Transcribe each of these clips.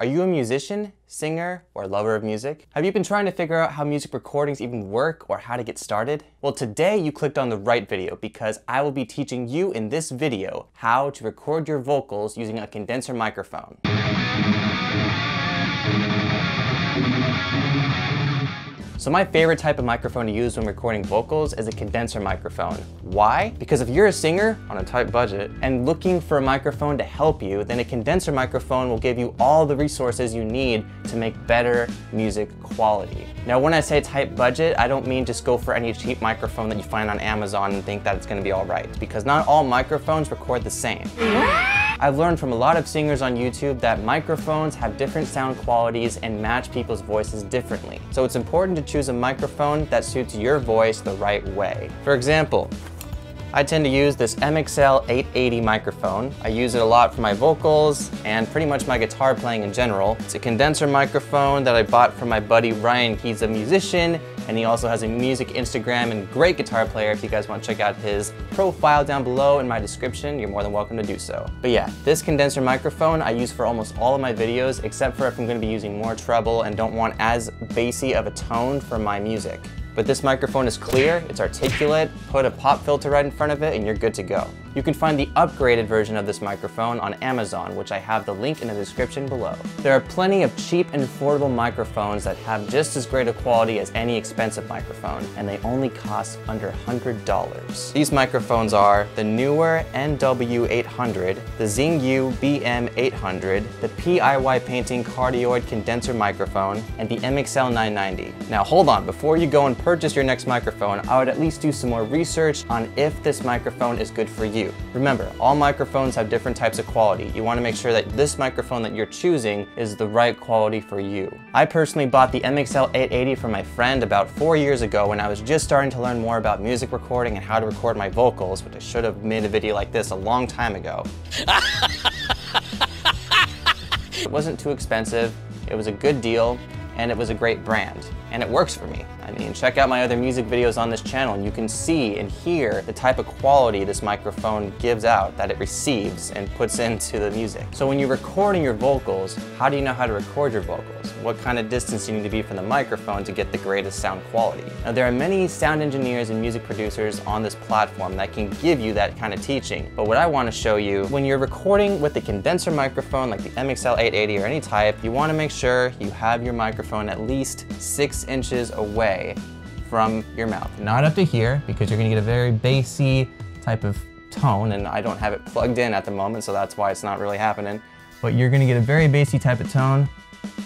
Are you a musician, singer, or lover of music? Have you been trying to figure out how music recordings even work or how to get started? Well, today you clicked on the right video because I will be teaching you in this video how to record your vocals using a condenser microphone. So my favorite type of microphone to use when recording vocals is a condenser microphone. Why? Because if you're a singer on a tight budget and looking for a microphone to help you, then a condenser microphone will give you all the resources you need to make better music quality. Now when I say tight budget, I don't mean just go for any cheap microphone that you find on Amazon and think that it's gonna be all right, because not all microphones record the same. I've learned from a lot of singers on YouTube that microphones have different sound qualities and match people's voices differently. So it's important to choose a microphone that suits your voice the right way. For example, I tend to use this MXL 880 microphone. I use it a lot for my vocals and pretty much my guitar playing in general. It's a condenser microphone that I bought from my buddy Ryan. He's a musician and he also has a music Instagram and great guitar player. If you guys want to check out his profile down below in my description, you're more than welcome to do so. But yeah, this condenser microphone I use for almost all of my videos, except for if I'm gonna be using more treble and don't want as bassy of a tone for my music. But this microphone is clear, it's articulate, put a pop filter right in front of it and you're good to go. You can find the upgraded version of this microphone on Amazon, which I have the link in the description below. There are plenty of cheap and affordable microphones that have just as great a quality as any expensive microphone, and they only cost under $100. These microphones are the Neewer NW800, the Xingyu BM800, the PIY Painting Cardioid Condenser Microphone, and the MXL990. Now hold on, before you go and purchase your next microphone, I would at least do some more research on if this microphone is good for you. Remember, all microphones have different types of quality. You wanna make sure that this microphone that you're choosing is the right quality for you. I personally bought the MXL 880 from my friend about four years ago when I was just starting to learn more about music recording and how to record my vocals, which I should have made a video like this a long time ago. it wasn't too expensive, it was a good deal, and it was a great brand and it works for me. I mean, check out my other music videos on this channel and you can see and hear the type of quality this microphone gives out, that it receives and puts into the music. So when you're recording your vocals, how do you know how to record your vocals? What kind of distance you need to be from the microphone to get the greatest sound quality? Now there are many sound engineers and music producers on this platform that can give you that kind of teaching. But what I want to show you, when you're recording with a condenser microphone like the MXL 880 or any type, you want to make sure you have your microphone at least six inches away from your mouth. Not up to here, because you're gonna get a very bassy type of tone, and I don't have it plugged in at the moment, so that's why it's not really happening. But you're gonna get a very bassy type of tone.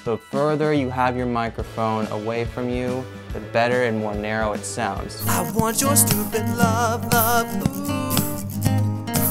The further you have your microphone away from you, the better and more narrow it sounds. I want your stupid love, love, ooh.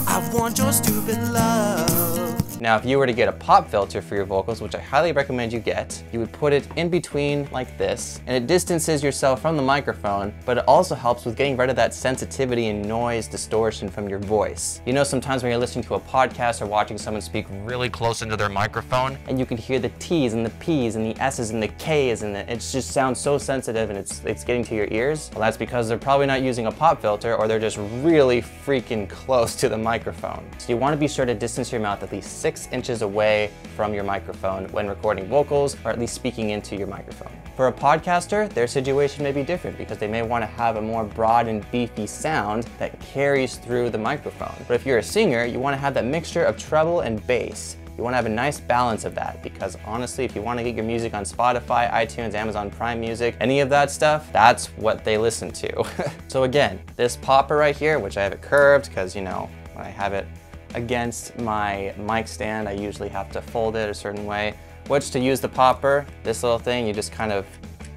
I want your stupid love. Now, if you were to get a pop filter for your vocals, which I highly recommend you get, you would put it in between like this, and it distances yourself from the microphone, but it also helps with getting rid of that sensitivity and noise distortion from your voice. You know, sometimes when you're listening to a podcast or watching someone speak really close into their microphone, and you can hear the T's and the P's and the S's and the K's, and it just sounds so sensitive and it's, it's getting to your ears. Well, that's because they're probably not using a pop filter or they're just really freaking close to the microphone. So you wanna be sure to distance your mouth at least six six inches away from your microphone when recording vocals or at least speaking into your microphone. For a podcaster, their situation may be different because they may want to have a more broad and beefy sound that carries through the microphone. But if you're a singer, you want to have that mixture of treble and bass. You want to have a nice balance of that because honestly, if you want to get your music on Spotify, iTunes, Amazon Prime Music, any of that stuff, that's what they listen to. so again, this popper right here, which I have it curved because, you know, I have it against my mic stand. I usually have to fold it a certain way. Which to use the popper, this little thing, you just kind of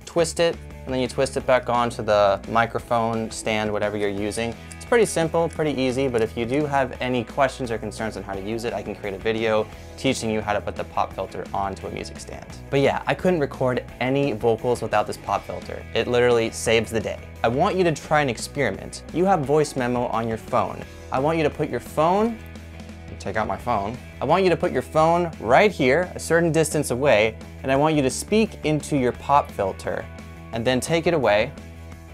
twist it and then you twist it back onto the microphone stand, whatever you're using. It's pretty simple, pretty easy, but if you do have any questions or concerns on how to use it, I can create a video teaching you how to put the pop filter onto a music stand. But yeah, I couldn't record any vocals without this pop filter. It literally saves the day. I want you to try an experiment. You have voice memo on your phone. I want you to put your phone take out my phone. I want you to put your phone right here, a certain distance away, and I want you to speak into your pop filter. And then take it away,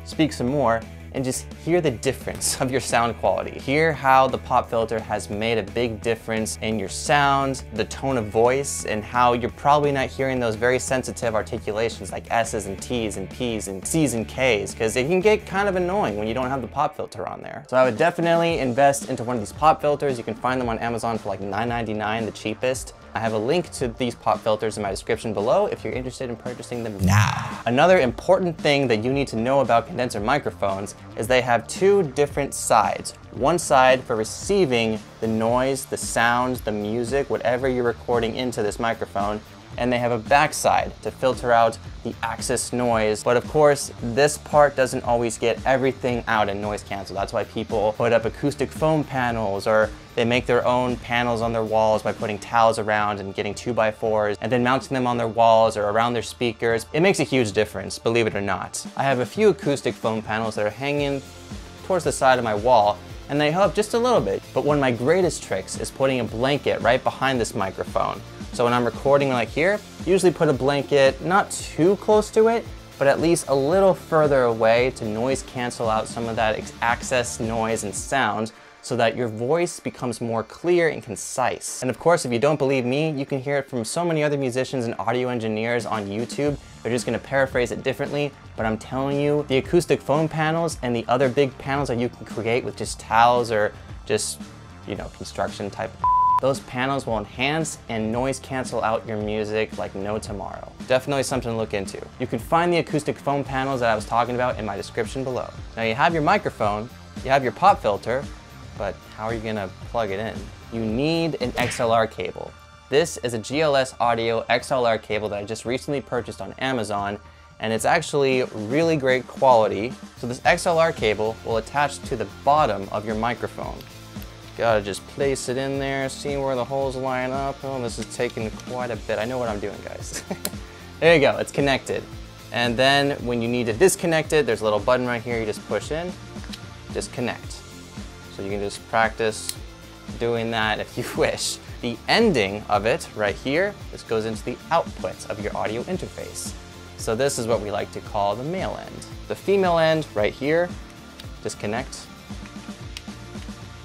speak some more, and just hear the difference of your sound quality. Hear how the pop filter has made a big difference in your sound, the tone of voice, and how you're probably not hearing those very sensitive articulations like S's and T's and P's and C's and K's, because it can get kind of annoying when you don't have the pop filter on there. So I would definitely invest into one of these pop filters. You can find them on Amazon for like $9.99, the cheapest. I have a link to these pop filters in my description below if you're interested in purchasing them now. Another important thing that you need to know about condenser microphones is they have two different sides. One side for receiving the noise, the sounds, the music, whatever you're recording into this microphone, and they have a backside to filter out the excess noise. But of course, this part doesn't always get everything out in noise cancel. That's why people put up acoustic foam panels or they make their own panels on their walls by putting towels around and getting two by fours and then mounting them on their walls or around their speakers. It makes a huge difference, believe it or not. I have a few acoustic foam panels that are hanging towards the side of my wall and they help just a little bit. But one of my greatest tricks is putting a blanket right behind this microphone. So when I'm recording like here, usually put a blanket not too close to it, but at least a little further away to noise cancel out some of that excess noise and sound so that your voice becomes more clear and concise. And of course, if you don't believe me, you can hear it from so many other musicians and audio engineers on YouTube. They're just gonna paraphrase it differently, but I'm telling you, the acoustic foam panels and the other big panels that you can create with just towels or just, you know, construction type those panels will enhance and noise cancel out your music like no tomorrow. Definitely something to look into. You can find the acoustic foam panels that I was talking about in my description below. Now you have your microphone, you have your pop filter, but how are you gonna plug it in? You need an XLR cable. This is a GLS Audio XLR cable that I just recently purchased on Amazon and it's actually really great quality. So this XLR cable will attach to the bottom of your microphone. Gotta just place it in there, see where the holes line up. Oh, this is taking quite a bit. I know what I'm doing, guys. there you go, it's connected. And then when you need to disconnect it, there's a little button right here, you just push in, disconnect. So you can just practice doing that if you wish. The ending of it right here, this goes into the output of your audio interface. So this is what we like to call the male end. The female end right here, disconnect,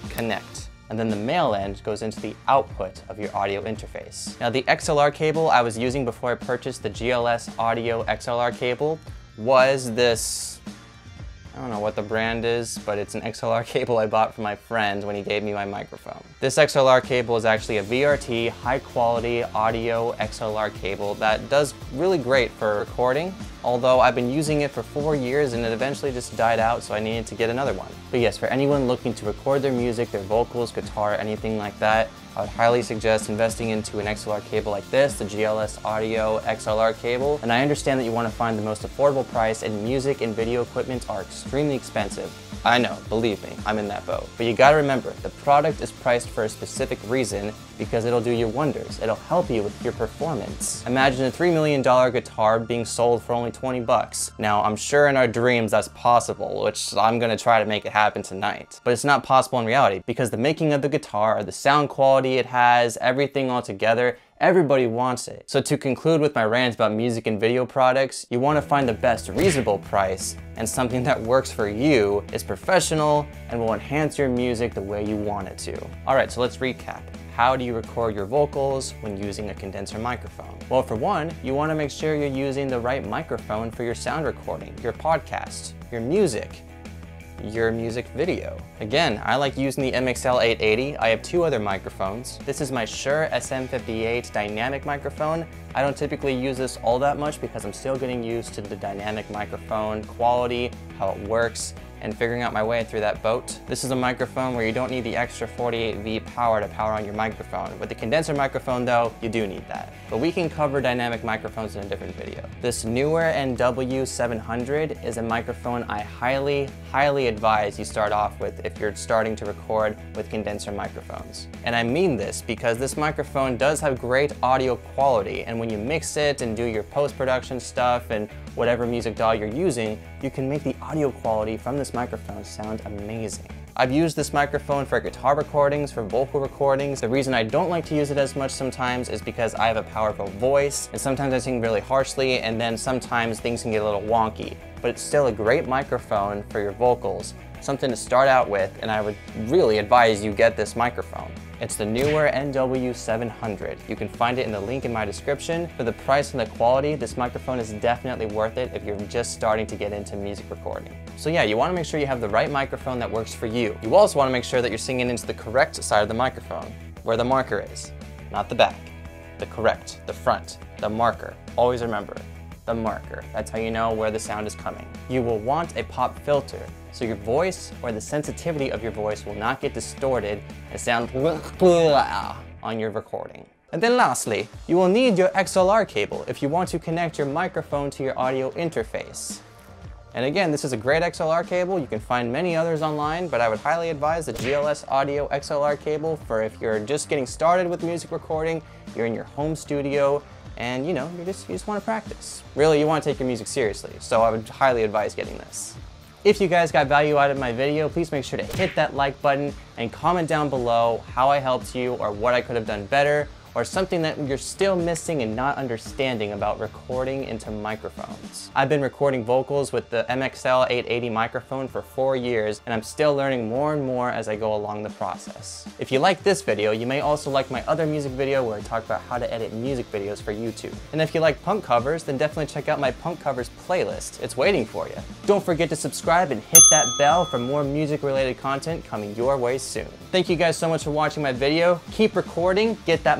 connect and then the male end goes into the output of your audio interface. Now the XLR cable I was using before I purchased the GLS Audio XLR cable was this I don't know what the brand is, but it's an XLR cable I bought from my friend when he gave me my microphone. This XLR cable is actually a VRT high quality audio XLR cable that does really great for recording, although I've been using it for four years and it eventually just died out so I needed to get another one. But yes, for anyone looking to record their music, their vocals, guitar, anything like that, I would highly suggest investing into an XLR cable like this, the GLS Audio XLR cable. And I understand that you want to find the most affordable price and music and video equipment are extremely expensive. I know, believe me, I'm in that boat. But you gotta remember, the product is priced for a specific reason because it'll do you wonders. It'll help you with your performance. Imagine a $3 million guitar being sold for only 20 bucks. Now, I'm sure in our dreams that's possible, which I'm gonna try to make it happen tonight. But it's not possible in reality because the making of the guitar, the sound quality it has, everything all together, Everybody wants it. So to conclude with my rants about music and video products, you want to find the best reasonable price and something that works for you, is professional, and will enhance your music the way you want it to. Alright, so let's recap. How do you record your vocals when using a condenser microphone? Well, for one, you want to make sure you're using the right microphone for your sound recording, your podcast, your music, your music video. Again, I like using the MXL 880. I have two other microphones. This is my Shure SM58 dynamic microphone. I don't typically use this all that much because I'm still getting used to the dynamic microphone quality, how it works, and figuring out my way through that boat. This is a microphone where you don't need the extra 48V power to power on your microphone. With the condenser microphone though, you do need that. But we can cover dynamic microphones in a different video. This Neewer NW700 is a microphone I highly, highly advise you start off with if you're starting to record with condenser microphones. And I mean this because this microphone does have great audio quality and when you mix it and do your post-production stuff and whatever music DAW you're using, you can make the audio quality from this microphone sound amazing. I've used this microphone for guitar recordings, for vocal recordings. The reason I don't like to use it as much sometimes is because I have a powerful voice and sometimes I sing really harshly and then sometimes things can get a little wonky. But it's still a great microphone for your vocals, something to start out with, and I would really advise you get this microphone. It's the Neewer NW700. You can find it in the link in my description. For the price and the quality, this microphone is definitely worth it if you're just starting to get into music recording. So yeah, you wanna make sure you have the right microphone that works for you. You also wanna make sure that you're singing into the correct side of the microphone, where the marker is, not the back. The correct, the front, the marker. Always remember, the marker. That's how you know where the sound is coming. You will want a pop filter, so your voice or the sensitivity of your voice will not get distorted and sound on your recording. And then lastly, you will need your XLR cable if you want to connect your microphone to your audio interface. And again, this is a great XLR cable. You can find many others online, but I would highly advise the GLS Audio XLR cable for if you're just getting started with music recording, you're in your home studio, and you know, you just, you just want to practice. Really, you want to take your music seriously, so I would highly advise getting this. If you guys got value out of my video, please make sure to hit that like button and comment down below how I helped you or what I could have done better or something that you're still missing and not understanding about recording into microphones. I've been recording vocals with the MXL 880 microphone for four years and I'm still learning more and more as I go along the process. If you like this video, you may also like my other music video where I talk about how to edit music videos for YouTube. And if you like punk covers, then definitely check out my punk covers playlist. It's waiting for you. Don't forget to subscribe and hit that bell for more music related content coming your way soon. Thank you guys so much for watching my video. Keep recording, get that